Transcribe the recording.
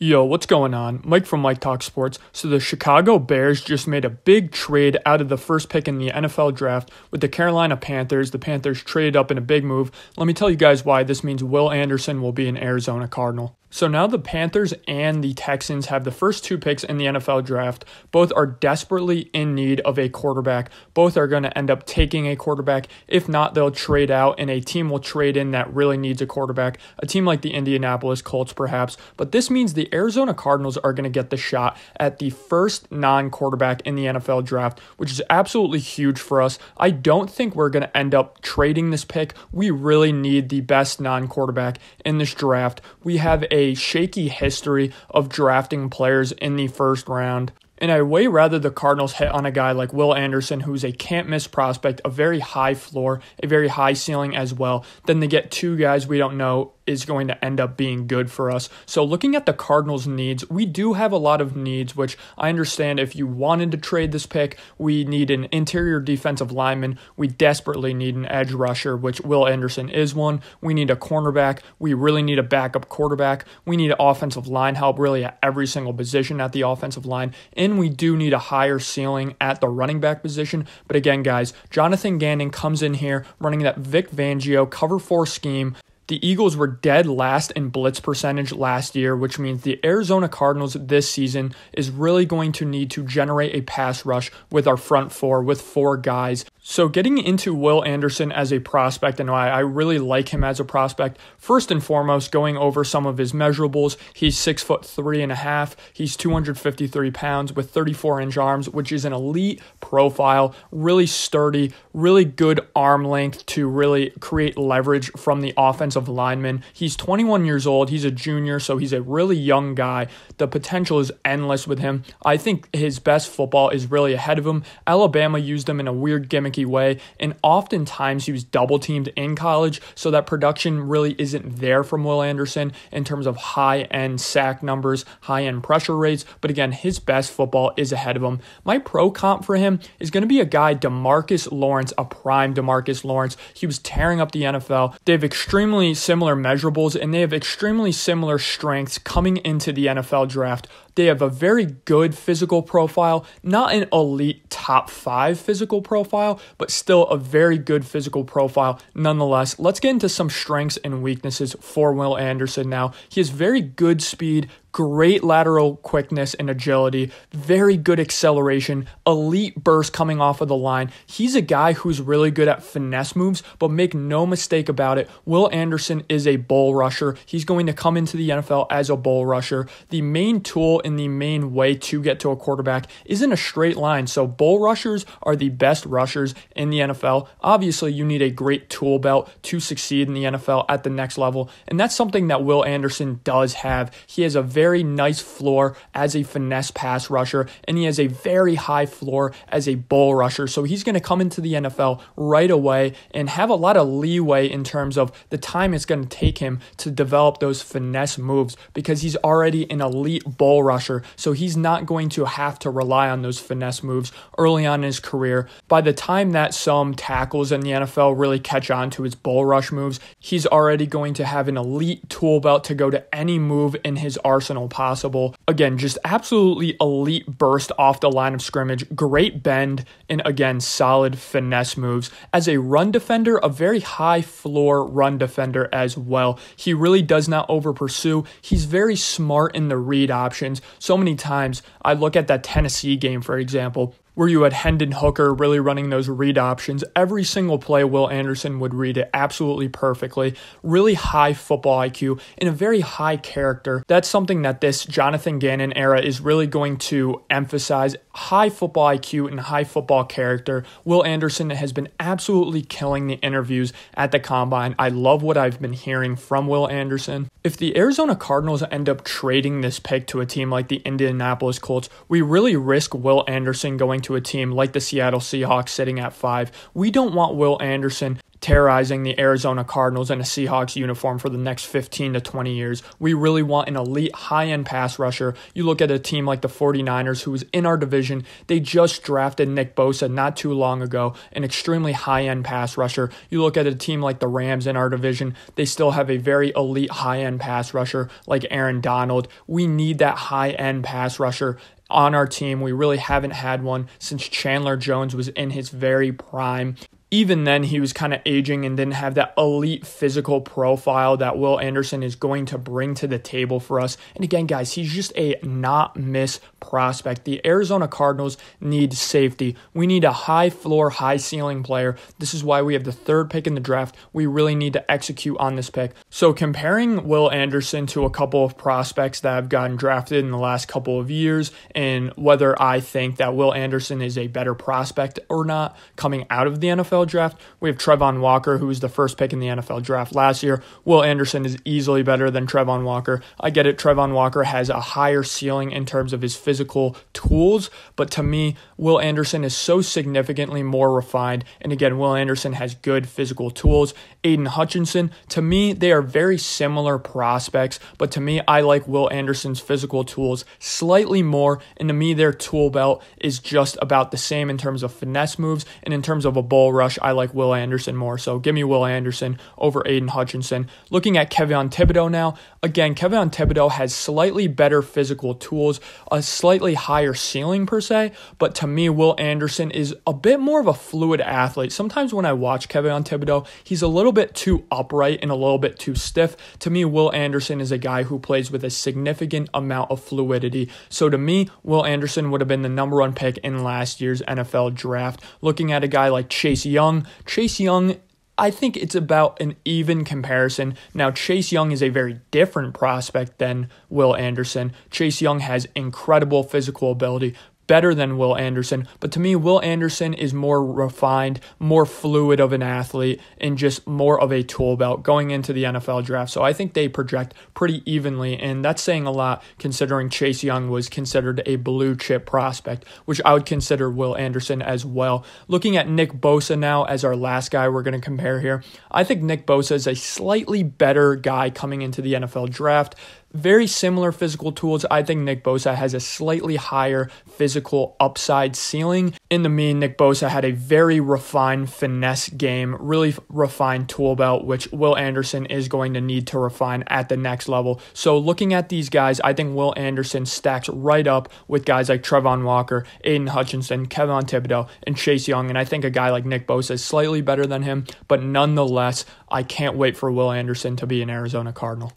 Yo, what's going on? Mike from Mike Talk Sports. So the Chicago Bears just made a big trade out of the first pick in the NFL draft with the Carolina Panthers. The Panthers traded up in a big move. Let me tell you guys why this means Will Anderson will be an Arizona Cardinal. So now the Panthers and the Texans have the first two picks in the NFL draft. Both are desperately in need of a quarterback. Both are going to end up taking a quarterback. If not, they'll trade out and a team will trade in that really needs a quarterback. A team like the Indianapolis Colts, perhaps. But this means the Arizona Cardinals are going to get the shot at the first non quarterback in the NFL draft, which is absolutely huge for us. I don't think we're going to end up trading this pick. We really need the best non quarterback in this draft. We have a a shaky history of drafting players in the first round. And I way rather the Cardinals hit on a guy like Will Anderson, who's a can't miss prospect, a very high floor, a very high ceiling as well, than they get two guys we don't know is going to end up being good for us. So, looking at the Cardinals' needs, we do have a lot of needs, which I understand if you wanted to trade this pick, we need an interior defensive lineman. We desperately need an edge rusher, which Will Anderson is one. We need a cornerback. We really need a backup quarterback. We need offensive line help really at every single position at the offensive line. And we do need a higher ceiling at the running back position. But again, guys, Jonathan Gannon comes in here running that Vic Fangio cover four scheme. The Eagles were dead last in blitz percentage last year, which means the Arizona Cardinals this season is really going to need to generate a pass rush with our front four, with four guys. So, getting into Will Anderson as a prospect and why I really like him as a prospect, first and foremost, going over some of his measurables, he's six foot three and a half, he's 253 pounds with 34 inch arms, which is an elite profile, really sturdy, really good arm length to really create leverage from the offensive lineman. He's 21 years old, he's a junior, so he's a really young guy. The potential is endless with him. I think his best football is really ahead of him. Alabama used him in a weird gimmick way. And oftentimes he was double teamed in college, so that production really isn't there from Will Anderson in terms of high end sack numbers, high end pressure rates. But again, his best football is ahead of him. My pro comp for him is going to be a guy, Demarcus Lawrence, a prime Demarcus Lawrence. He was tearing up the NFL. They have extremely similar measurables and they have extremely similar strengths coming into the NFL draft. They have a very good physical profile, not an elite top five physical profile, but still a very good physical profile nonetheless. Let's get into some strengths and weaknesses for Will Anderson now. He has very good speed, great lateral quickness and agility, very good acceleration, elite burst coming off of the line. He's a guy who's really good at finesse moves, but make no mistake about it, Will Anderson is a bull rusher. He's going to come into the NFL as a bull rusher. The main tool and the main way to get to a quarterback isn't a straight line. So bull rushers are the best rushers in the NFL. Obviously, you need a great tool belt to succeed in the NFL at the next level, and that's something that Will Anderson does have. He has a very nice floor as a finesse pass rusher, and he has a very high floor as a bull rusher. So he's going to come into the NFL right away and have a lot of leeway in terms of the time it's going to take him to develop those finesse moves because he's already an elite bull rusher. So he's not going to have to rely on those finesse moves early on in his career. By the time that some tackles in the NFL really catch on to his bull rush moves, he's already going to have an elite tool belt to go to any move in his arsenal arsenal possible. Again, just absolutely elite burst off the line of scrimmage, great bend, and again, solid finesse moves. As a run defender, a very high floor run defender as well. He really does not over pursue. He's very smart in the read options. So many times, I look at that Tennessee game, for example where you had Hendon Hooker really running those read options. Every single play, Will Anderson would read it absolutely perfectly. Really high football IQ and a very high character. That's something that this Jonathan Gannon era is really going to emphasize high football IQ and high football character. Will Anderson has been absolutely killing the interviews at the combine. I love what I've been hearing from Will Anderson. If the Arizona Cardinals end up trading this pick to a team like the Indianapolis Colts, we really risk Will Anderson going to a team like the Seattle Seahawks sitting at five. We don't want Will Anderson terrorizing the Arizona Cardinals in a Seahawks uniform for the next 15 to 20 years. We really want an elite high end pass rusher. You look at a team like the 49ers, who is in our division, they just drafted Nick Bosa not too long ago, an extremely high end pass rusher. You look at a team like the Rams in our division, they still have a very elite high end pass rusher like Aaron Donald. We need that high end pass rusher on our team. We really haven't had one since Chandler Jones was in his very prime even then he was kind of aging and didn't have that elite physical profile that Will Anderson is going to bring to the table for us. And again, guys, he's just a not miss prospect. The Arizona Cardinals need safety. We need a high floor, high ceiling player. This is why we have the third pick in the draft. We really need to execute on this pick. So comparing Will Anderson to a couple of prospects that have gotten drafted in the last couple of years and whether I think that Will Anderson is a better prospect or not coming out of the NFL draft. We have Travon Walker, who was the first pick in the NFL draft last year. Will Anderson is easily better than Travon Walker. I get it, Travon Walker has a higher ceiling in terms of his physical tools, but to me, Will Anderson is so significantly more refined. And again, Will Anderson has good physical tools. Aidan Hutchinson, to me, they are very similar prospects, but to me, I like Will Anderson's physical tools slightly more. And to me, their tool belt is just about the same in terms of finesse moves and in terms of a bull rush I like Will Anderson more. So give me Will Anderson over Aidan Hutchinson. Looking at Kayvon Thibodeaux now, again, Kayvon Thibodeaux has slightly better physical tools, a slightly higher ceiling per se, but to me, Will Anderson is a bit more of a fluid athlete. Sometimes when I watch Kayvon Thibodeaux, he's a little bit too upright and a little bit too stiff. To me, Will Anderson is a guy who plays with a significant amount of fluidity. So to me, Will Anderson would have been the number one pick in last year's NFL draft. Looking at a guy like Chase Young. Chase Young I think it's about an even comparison. Now, Chase Young is a very different prospect than Will Anderson. Chase Young has incredible physical ability, better than Will Anderson. But to me, Will Anderson is more refined, more fluid of an athlete, and just more of a tool belt going into the NFL draft. So I think they project pretty evenly, and that's saying a lot considering Chase Young was considered a blue chip prospect, which I would consider Will Anderson as well. Looking at Nick Bosa now as our last guy we're going to compare here, I think Nick Bosa is a slightly better guy coming into the NFL draft very similar physical tools. I think Nick Bosa has a slightly higher physical upside ceiling. In the mean, Nick Bosa had a very refined finesse game, really refined tool belt, which Will Anderson is going to need to refine at the next level. So, looking at these guys, I think Will Anderson stacks right up with guys like Travon Walker, Aidan Hutchinson, Kayvon Thibodeaux, and Chase Young. And I think a guy like Nick Bosa is slightly better than him, but nonetheless, I can't wait for Will Anderson to be an Arizona Cardinal.